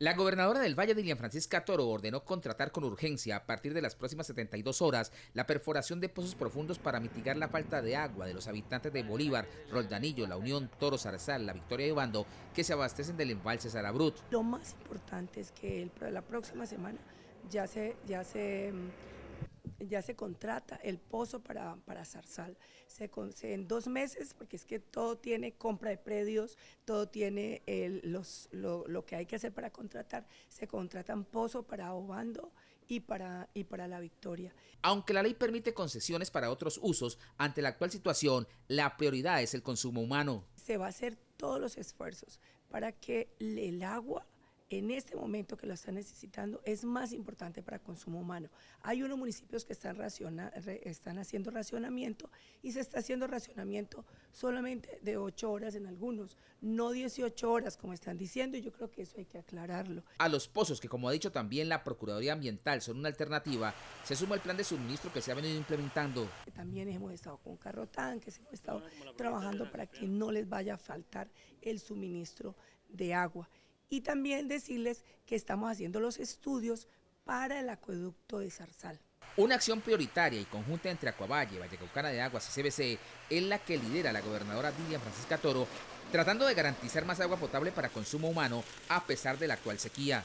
La gobernadora del Valle, Dilian Francisca Toro, ordenó contratar con urgencia a partir de las próximas 72 horas la perforación de pozos profundos para mitigar la falta de agua de los habitantes de Bolívar, Roldanillo, La Unión, Toro Zarzal, La Victoria y Obando, que se abastecen del embalse Salabrut. Lo más importante es que la próxima semana ya se, ya se ya se contrata el pozo para, para Zarzal. Se, en dos meses, porque es que todo tiene compra de predios, todo tiene los, lo, que hay que hacer para contratar. Se contratan pozo para Obando y para, y para La Victoria. Aunque la ley permite concesiones para otros usos, ante la actual situación, la prioridad es el consumo humano. Se va a hacer todos los esfuerzos para que el agua en este momento que lo están necesitando es más importante para consumo humano. Hay unos municipios que están, están haciendo racionamiento y se está haciendo racionamiento solamente de 8 horas en algunos, no 18 horas como están diciendo y yo creo que eso hay que aclararlo. A los pozos que como ha dicho también la Procuraduría Ambiental son una alternativa, se suma el plan de suministro que se ha venido implementando. También hemos estado con carro tanques, hemos estado trabajando para que no les vaya a faltar el suministro de agua y también decirles que estamos haciendo los estudios para el acueducto de Zarzal. Una acción prioritaria y conjunta entre Acuavalle, Vallecaucana de Aguas y CBC es la que lidera la gobernadora Dilian Francisca Toro, tratando de garantizar más agua potable para consumo humano a pesar de la actual sequía.